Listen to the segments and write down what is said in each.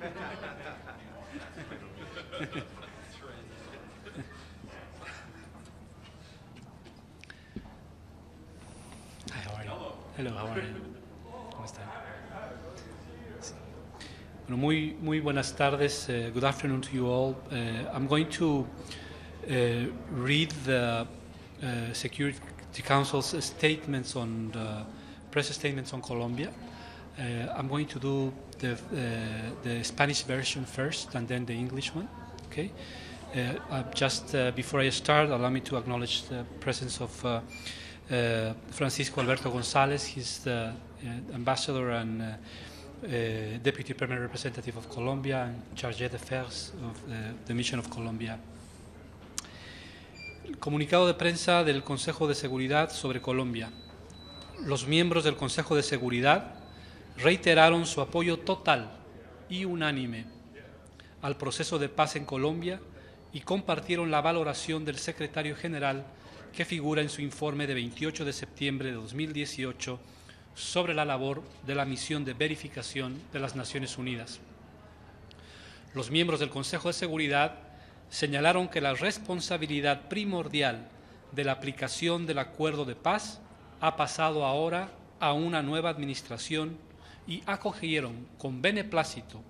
Hi, how are you? Hello, how are you? ¿Cómo están? Sí. Bueno, muy, muy buenas tardes. Uh, good afternoon to you all. Uh, I'm going to uh, read the Security Council's statements on the press statements on Colombia. I'm going to do the, uh, the Spanish version first and then the English one. Okay. Uh, uh, just before I start, allow me to acknowledge the presence of Francisco Alberto González. He's the ambassador and uh, deputy permanent representative of Colombia and chargé d'affaires of the, the mission of Colombia. El comunicado de prensa del Consejo de Seguridad sobre Colombia. Los miembros del Consejo de Seguridad reiteraron su apoyo total y unánime al proceso de paz en Colombia y compartieron la valoración del secretario general que figura en su informe de 28 de septiembre de 2018 sobre la labor de la misión de verificación de las Naciones Unidas. Los miembros del Consejo de Seguridad señalaron que la responsabilidad primordial de la aplicación del acuerdo de paz ha pasado ahora a una nueva administración y acogieron con beneplácito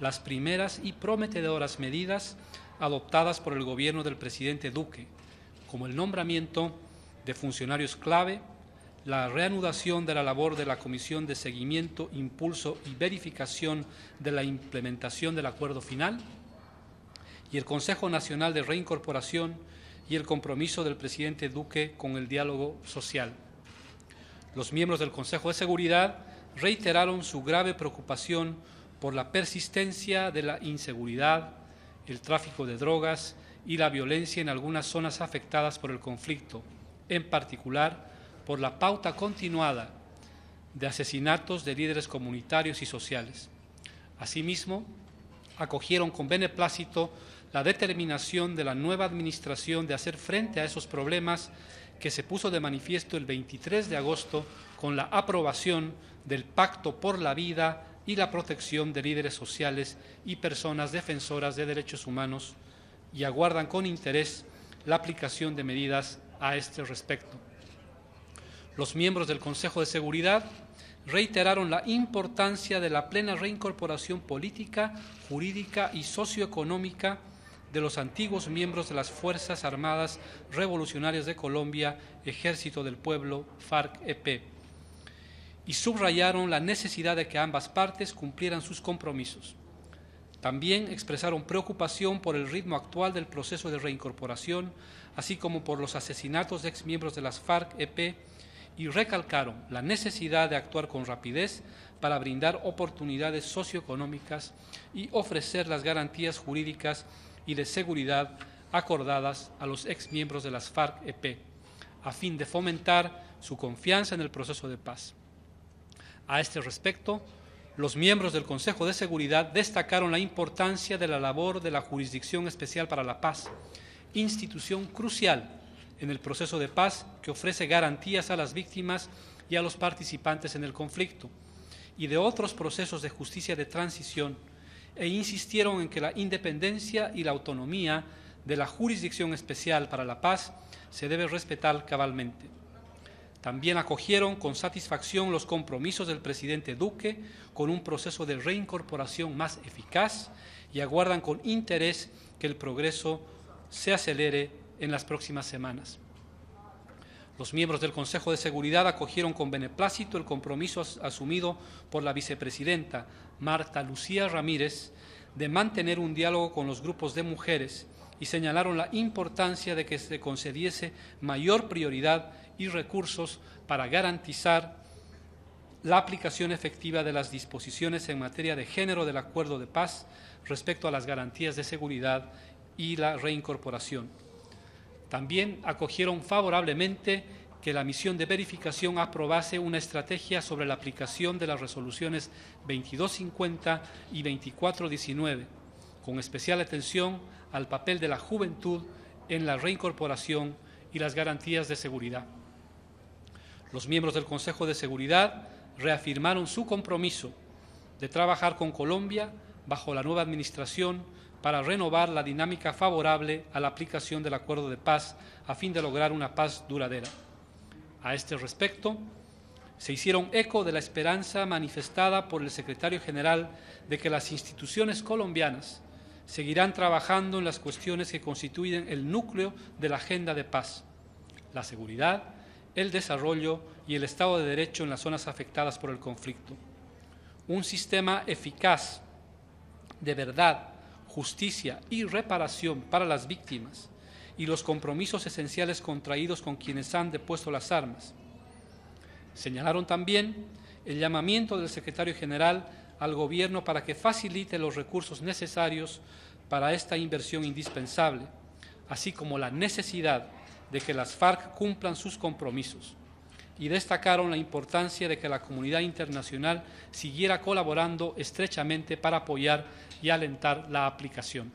las primeras y prometedoras medidas adoptadas por el gobierno del presidente Duque, como el nombramiento de funcionarios clave, la reanudación de la labor de la Comisión de Seguimiento, Impulso y Verificación de la implementación del acuerdo final, y el Consejo Nacional de Reincorporación y el compromiso del presidente Duque con el diálogo social. Los miembros del Consejo de Seguridad reiteraron su grave preocupación por la persistencia de la inseguridad, el tráfico de drogas y la violencia en algunas zonas afectadas por el conflicto, en particular por la pauta continuada de asesinatos de líderes comunitarios y sociales. Asimismo, acogieron con beneplácito la determinación de la nueva Administración de hacer frente a esos problemas que se puso de manifiesto el 23 de agosto con la aprobación del Pacto por la Vida y la protección de líderes sociales y personas defensoras de derechos humanos y aguardan con interés la aplicación de medidas a este respecto. Los miembros del Consejo de Seguridad reiteraron la importancia de la plena reincorporación política, jurídica y socioeconómica de los antiguos miembros de las Fuerzas Armadas Revolucionarias de Colombia, Ejército del Pueblo, FARC-EP, y subrayaron la necesidad de que ambas partes cumplieran sus compromisos. También expresaron preocupación por el ritmo actual del proceso de reincorporación, así como por los asesinatos de exmiembros de las FARC-EP, y recalcaron la necesidad de actuar con rapidez para brindar oportunidades socioeconómicas y ofrecer las garantías jurídicas y de seguridad acordadas a los exmiembros de las FARC-EP, a fin de fomentar su confianza en el proceso de paz. A este respecto, los miembros del Consejo de Seguridad destacaron la importancia de la labor de la Jurisdicción Especial para la Paz, institución crucial en el proceso de paz que ofrece garantías a las víctimas y a los participantes en el conflicto, y de otros procesos de justicia de transición, e insistieron en que la independencia y la autonomía de la Jurisdicción Especial para la Paz se debe respetar cabalmente. También acogieron con satisfacción los compromisos del presidente Duque con un proceso de reincorporación más eficaz y aguardan con interés que el progreso se acelere en las próximas semanas. Los miembros del Consejo de Seguridad acogieron con beneplácito el compromiso asumido por la vicepresidenta Marta Lucía Ramírez de mantener un diálogo con los grupos de mujeres y señalaron la importancia de que se concediese mayor prioridad y recursos para garantizar la aplicación efectiva de las disposiciones en materia de género del acuerdo de paz respecto a las garantías de seguridad y la reincorporación. También acogieron favorablemente que la misión de verificación aprobase una estrategia sobre la aplicación de las resoluciones 2250 y 2419, con especial atención al papel de la juventud en la reincorporación y las garantías de seguridad. Los miembros del Consejo de Seguridad reafirmaron su compromiso de trabajar con Colombia bajo la nueva administración para renovar la dinámica favorable a la aplicación del acuerdo de paz a fin de lograr una paz duradera. A este respecto, se hicieron eco de la esperanza manifestada por el secretario general de que las instituciones colombianas seguirán trabajando en las cuestiones que constituyen el núcleo de la agenda de paz, la seguridad, el desarrollo y el Estado de Derecho en las zonas afectadas por el conflicto. Un sistema eficaz de verdad, justicia y reparación para las víctimas y los compromisos esenciales contraídos con quienes han depuesto las armas Señalaron también el llamamiento del secretario general al Gobierno para que facilite los recursos necesarios para esta inversión indispensable, así como la necesidad de que las FARC cumplan sus compromisos. Y destacaron la importancia de que la comunidad internacional siguiera colaborando estrechamente para apoyar y alentar la aplicación.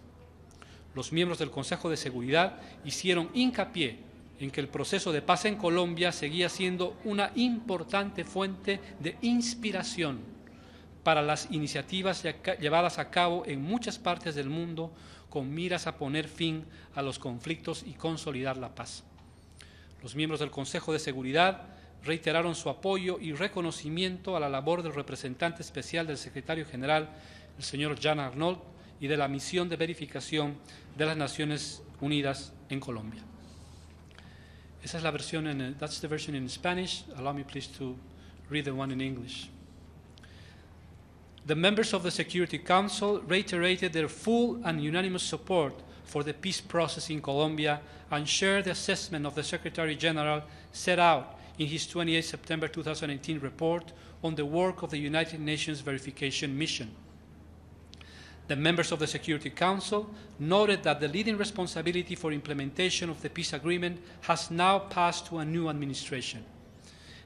Los miembros del Consejo de Seguridad hicieron hincapié en que el proceso de paz en Colombia seguía siendo una importante fuente de inspiración para las iniciativas llevadas a cabo en muchas partes del mundo con miras a poner fin a los conflictos y consolidar la paz. Los miembros del Consejo de Seguridad reiteraron su apoyo y reconocimiento a la labor del representante especial del secretario general, el señor Jan Arnold, y de la misión de verificación de las Naciones Unidas en Colombia. Esa es la versión en, that's the version in Spanish. Allow me please to read the one in English. The members of the Security Council reiterated their full and unanimous support for the peace process in Colombia and shared the assessment of the Secretary General set out in his 28 September 2018 report on the work of the United Nations Verification Mission. The members of the Security Council noted that the leading responsibility for implementation of the peace agreement has now passed to a new administration.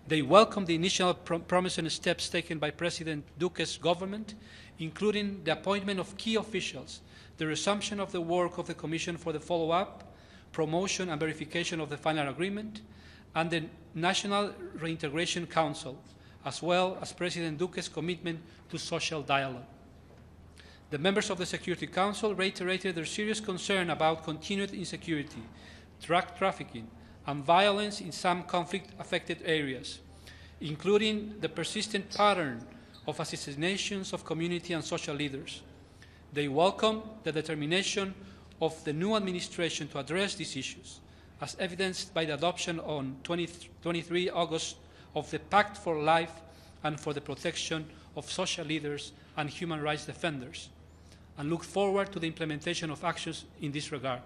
They welcome the initial promising steps taken by President Duque's government, including the appointment of key officials, the resumption of the work of the Commission for the follow up, promotion and verification of the final agreement, and the National Reintegration Council, as well as President Duque's commitment to social dialogue. The members of the Security Council reiterated their serious concern about continued insecurity, drug trafficking, and violence in some conflict affected areas, including the persistent pattern of assassinations of community and social leaders. They welcome the determination of the new administration to address these issues, as evidenced by the adoption on 20, 23 August of the Pact for Life and for the Protection of Social Leaders and Human Rights Defenders, and look forward to the implementation of actions in this regard.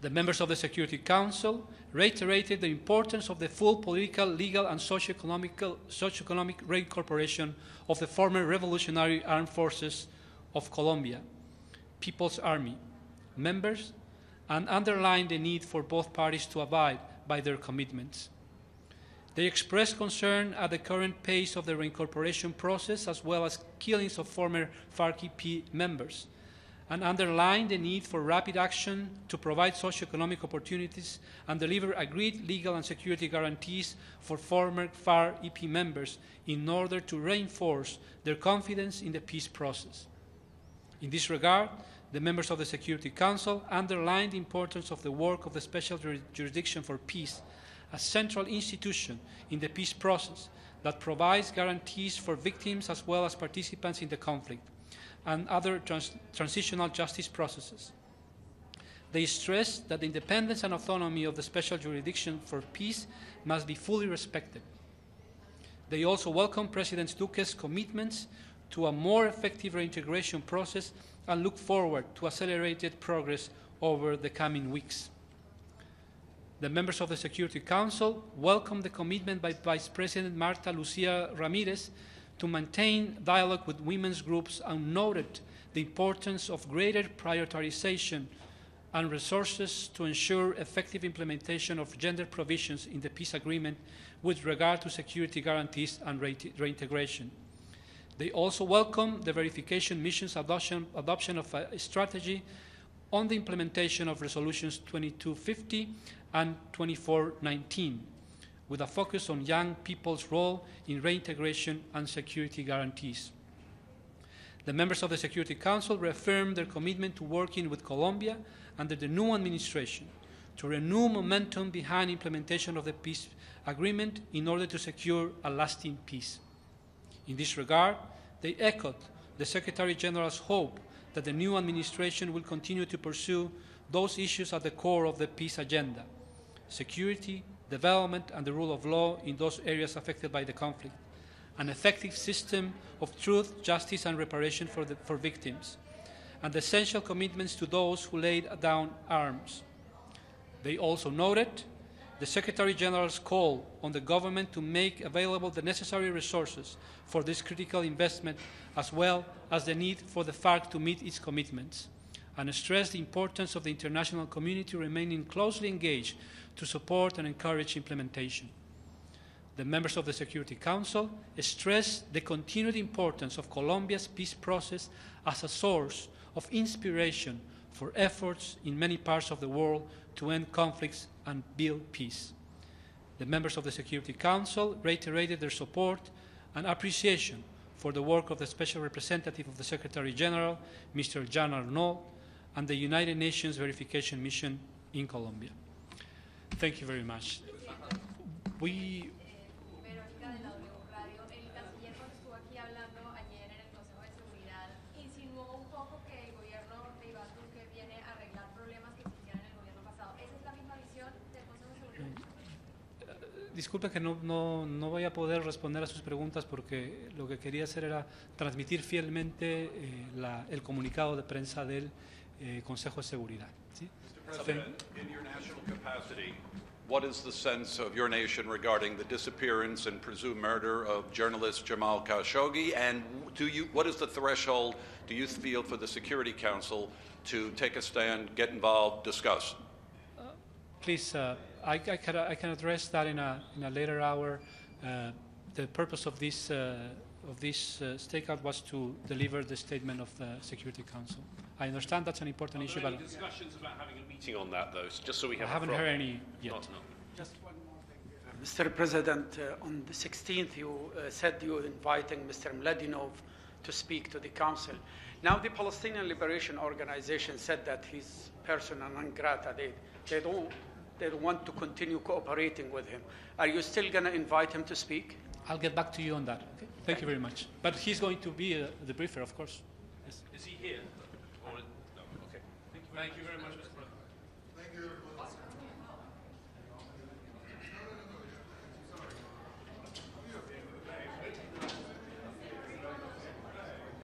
The members of the Security Council reiterated the importance of the full political, legal, and socio-economic, socio-economic reincorporation of the former Revolutionary Armed Forces of Colombia, People's Army, members, and underlined the need for both parties to abide by their commitments. They expressed concern at the current pace of the reincorporation process as well as killings of former FARC-EP members and underlined the need for rapid action to provide socioeconomic opportunities and deliver agreed legal and security guarantees for former FAR-EP members in order to reinforce their confidence in the peace process. In this regard, the members of the Security Council underlined the importance of the work of the Special Jurisdiction for Peace a central institution in the peace process that provides guarantees for victims as well as participants in the conflict and other trans transitional justice processes. They stress that the independence and autonomy of the special jurisdiction for peace must be fully respected. They also welcome President Duque's commitments to a more effective reintegration process and look forward to accelerated progress over the coming weeks. The members of the Security Council welcome the commitment by Vice President Marta Lucia Ramirez to maintain dialogue with women's groups and noted the importance of greater prioritization and resources to ensure effective implementation of gender provisions in the peace agreement with regard to security guarantees and reintegration. They also welcome the verification mission's adoption, adoption of a strategy on the implementation of resolutions 2250 and 2419, with a focus on young people's role in reintegration and security guarantees. The members of the Security Council reaffirmed their commitment to working with Colombia under the new administration to renew momentum behind implementation of the peace agreement in order to secure a lasting peace. In this regard, they echoed the Secretary General's hope that the new administration will continue to pursue those issues at the core of the peace agenda security, development, and the rule of law in those areas affected by the conflict, an effective system of truth, justice, and reparation for, the, for victims, and essential commitments to those who laid down arms. They also noted the Secretary General's call on the government to make available the necessary resources for this critical investment, as well as the need for the FARC to meet its commitments, and stressed the importance of the international community remaining closely engaged to support and encourage implementation. The members of the Security Council stressed the continued importance of Colombia's peace process as a source of inspiration for efforts in many parts of the world to end conflicts and build peace. The members of the Security Council reiterated their support and appreciation for the work of the Special Representative of the Secretary General, Mr. Jan Arnault, and the United Nations Verification Mission in Colombia. Thank you very much. We Verónica de la W Radio, el canciller cuando estuvo aquí hablando ayer en el Consejo de Seguridad insinuó un poco que el gobierno de Iván Duque viene a arreglar problemas que existían en el gobierno pasado. ¿Esa es la misma visión del Consejo de Seguridad? Disculpe que no, no, no voy a poder responder a sus preguntas porque lo que quería hacer era transmitir fielmente eh, la- el comunicado de prensa del eh, Consejo de Seguridad. ¿sí? President, in your national capacity, what is the sense of your nation regarding the disappearance and presumed murder of journalist Jamal Khashoggi? And do you, what is the threshold do you feel for the Security Council to take a stand, get involved, discuss? Please, uh, I, I, can, I can address that in a, in a later hour. Uh, the purpose of this, uh, of this uh, stakeout was to deliver the statement of the Security Council. I understand that's an important issue, there but discussions about having a meeting on that, though, just so we have a haven't heard any yet. Not- no. Just one more thing. Mr. President, uh, on the 16th, you uh, said you were inviting Mr. Mladinov to speak to the council. Now, the Palestinian Liberation Organization said that he's persona non grata. They, they, don't, they want to continue cooperating with him. Are you still going to invite him to speak? I'll get back to you on that. Okay? Thank you very much. But he's going to be uh, the briefer, of course. Yes. Is he here? Thank you very much, Mr.